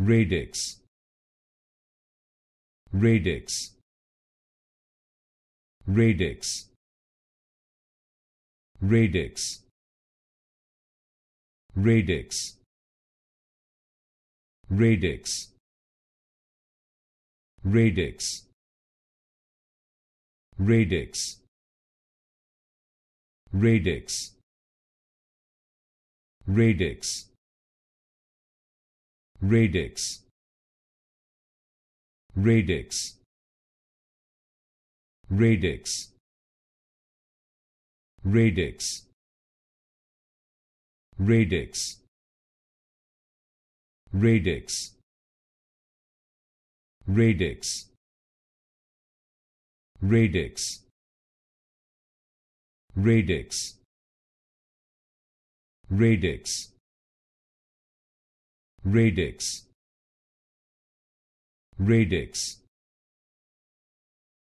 radix radix radix radix radix radix radix radix radix radix radix radix radix radix radix radix radix radix radix radix radix. Radix